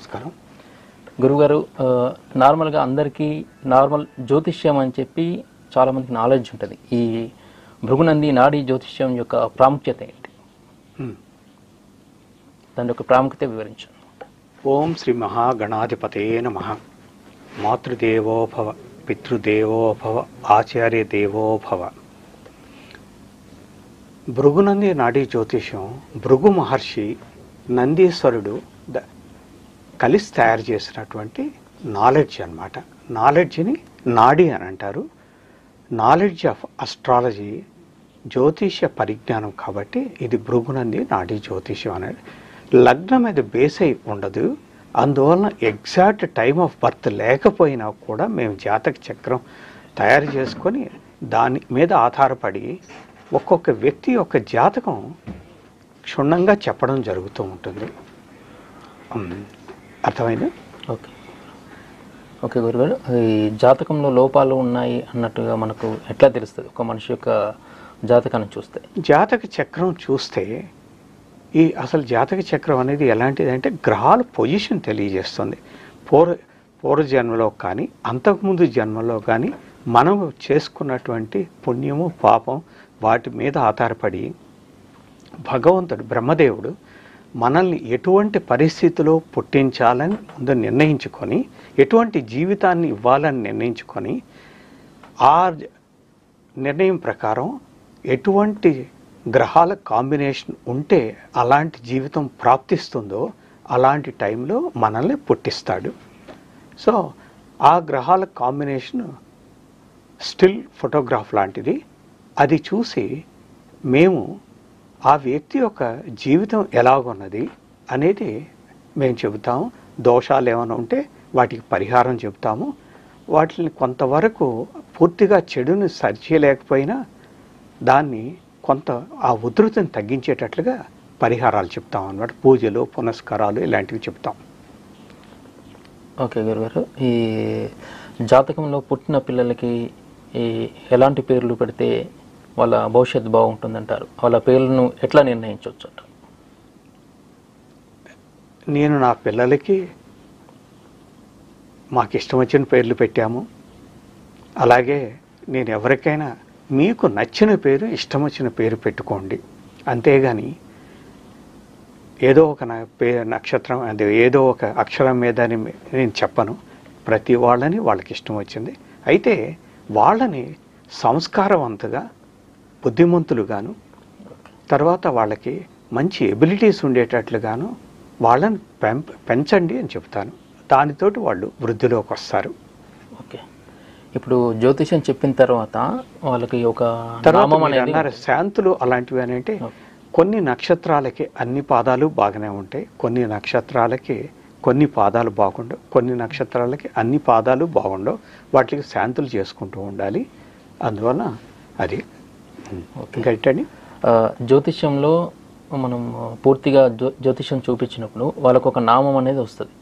నమస్కారం. గురుగారు నార్మల్గా అందరికీ నార్మల్ జ్యోతిష్యం అని చెప్పి చాలా మందికి నాలెడ్జ్ ఉంటుంది. ఈ భృగునంది నాడీ జ్యోతిష్యం యొక్క ప్రాముఖ్యత ఏంటి. దాని యొక్క ప్రాముఖ్యత వివరించండి. ఓం శ్రీ మహాగణాధిపతే నమ. మాతృదేవోభవ పితృదేవోభవ ఆచార్య దేవోభవ. భృగునంది నాడీ జ్యోతిషం భృగు మహర్షి నందీశ్వరుడు కలిసి తయారు చేసినటువంటి నాలెడ్జ్ అనమాట నాలెడ్జ్ని నాడి అని అంటారు. నాలెడ్జ్ ఆఫ్ అస్ట్రాలజీ జ్యోతిష్య పరిజ్ఞానం కాబట్టి ఇది భృగునంది నాడీ జ్యోతిష్యం అనేది. లగ్నం మీద బేస్ అయి ఉండదు. అందువలన ఎగ్జాక్ట్ టైం ఆఫ్ బర్త్ లేకపోయినా కూడా మేము జాతక చక్రం తయారు చేసుకొని దాని మీద ఆధారపడి ఒక్కొక్క వ్యక్తి యొక్క జాతకం క్షుణ్ణంగా చెప్పడం జరుగుతూ ఉంటుంది. అర్థమైంది? ఓకే. ఓకే గురుగారు ఈ జాతకంలో లోపాలు ఉన్నాయి అన్నట్టుగా మనకు ఎట్లా తెలుస్తుంది? ఒక మనిషి యొక్క జాతకాన్ని చూస్తే. జాతక చక్రం చూస్తే ఈ అసలు జాతక చక్రం అనేది ఎలాంటిది అంటే గ్రహాల పొజిషన్ తెలియజేస్తుంది. పూర్వ పూర్వ జన్మలో కానీ అంతకుముందు జన్మలో కానీ మనం చేసుకున్నటువంటి పుణ్యము పాపం వాటి మీద ఆధారపడి భగవంతుడు బ్రహ్మదేవుడు మనల్ని ఎటువంటి పరిస్థితిలో పుట్టించాలని ముందు నిర్ణయించుకొని ఎటువంటి జీవితాన్ని ఇవ్వాలని నిర్ణయించుకొని ఆ నిర్ణయం ప్రకారం ఎటువంటి గ్రహాల కాంబినేషన్ ఉంటే అలాంటి జీవితం ప్రాప్తిస్తుందో అలాంటి టైంలో మనల్ని పుట్టిస్తాడు. సో ఆ గ్రహాల కాంబినేషన్ స్టిల్ ఫోటోగ్రాఫ్ లాంటిది. అది చూసి మేము ఆ వ్యక్తి యొక్క జీవితం ఎలాగున్నది అనేది మేము చెబుతాము. దోషాలు ఏమైనా ఉంటే వాటికి పరిహారం చెబుతాము. వాటిని కొంతవరకు పూర్తిగా చెడుని సరిచేయలేకపోయినా దాన్ని కొంత ఆ ఉధృతిని తగ్గించేటట్లుగా పరిహారాలు చెప్తాం అన్నమాట. పూజలు పునస్కారాలు ఇలాంటివి చెప్తాం ఓకే గురుగారు ఈ జాతకంలో పుట్టిన పిల్లలకి ఈ ఎలాంటి పేర్లు పెడితే వాళ్ళ భవిష్యత్తు బాగుంటుందంటారు. వాళ్ళ పేర్లను ఎట్లా నిర్ణయించవచ్చు అంటారు? నేను నా పిల్లలకి మాకు ఇష్టం వచ్చిన పేర్లు పెట్టాము. అలాగే నేను ఎవరికైనా మీకు నచ్చిన పేరు ఇష్టం వచ్చిన పేరు పెట్టుకోండి. అంతేగాని ఏదో ఒక నా పే నక్షత్రం అది ఏదో ఒక అక్షరం మీద నేను చెప్పను. ప్రతి వాళ్ళని వాళ్ళకి ఇష్టం వచ్చింది అయితే వాళ్ళని సంస్కారవంతుగా బుద్ధిమంతులుగాను తర్వాత వాళ్ళకి మంచి ఎబిలిటీస్ ఉండేటట్లుగాను వాళ్ళని పెంచండి అని చెప్తాను. దానితోటి వాళ్ళు వృద్ధిలోకి వస్తారు. ఓకే. ఇప్పుడు జ్యోతిషం చెప్పిన తర్వాత వాళ్ళకి ఒక అన్నారు శాంతులు అలాంటివి అని అంటే కొన్ని నక్షత్రాలకి అన్ని పాదాలు బాగానే ఉంటాయి. కొన్ని నక్షత్రాలకి కొన్ని పాదాలు బాగుండవు. కొన్ని నక్షత్రాలకి అన్ని పాదాలు బాగుండవు. వాటికి శాంతులు చేసుకుంటూ ఉండాలి. అందువల్ల అది ఆ, జ్యోతిష్యంలో మనం పూర్తిగా జ్యో జ్యోతిష్యం చూపించినప్పుడు వాళ్ళకు ఒక నామం అనేది వస్తుంది.